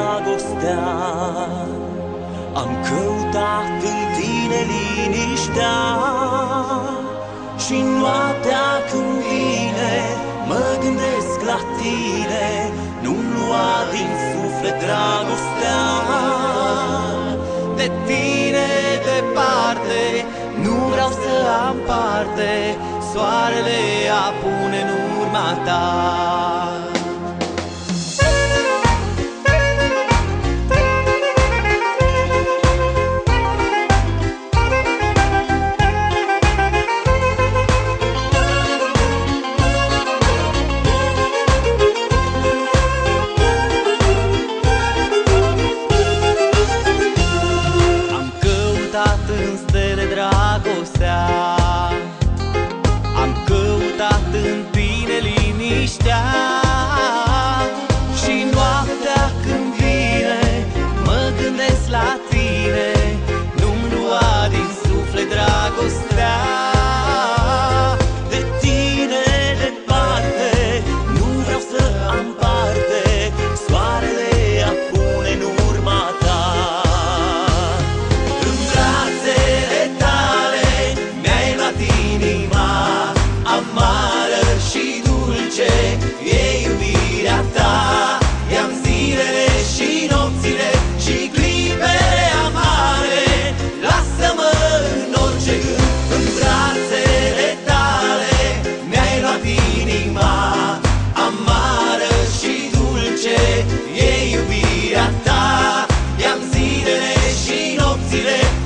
dragostea. Am căutat în tine liniștea Și noaptea când vine Mă gândesc la tine Nu-mi lua din suflet dragostea. De tine departe Nu vreau să am parte Soarele apune în urma ta.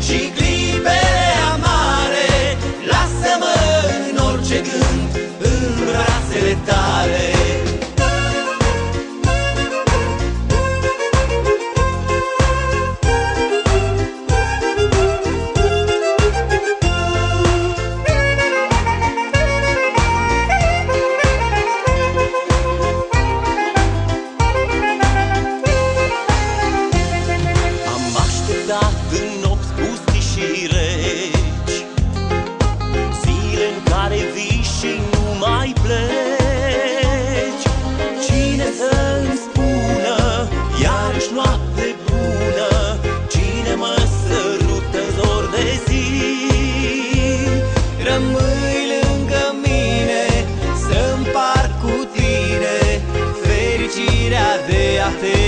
She mentira de hacer.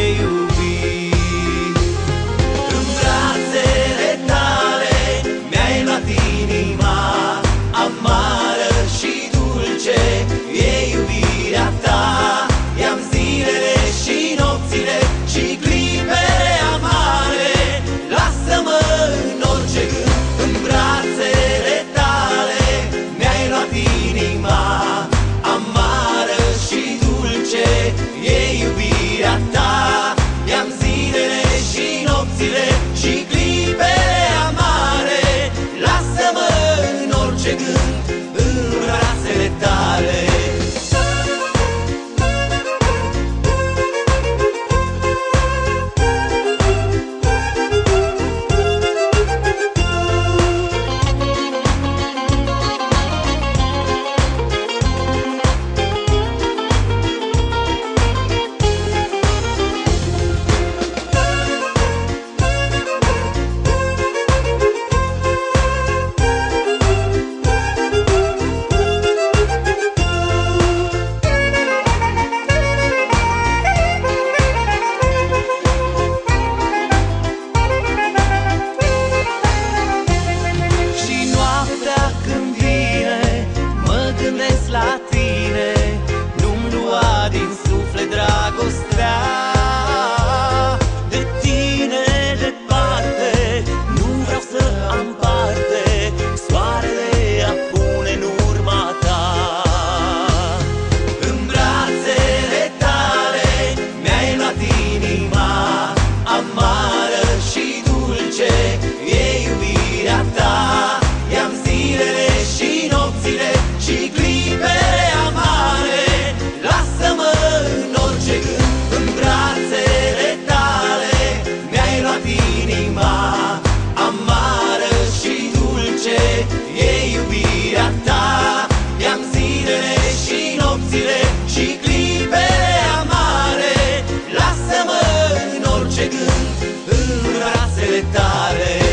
tare.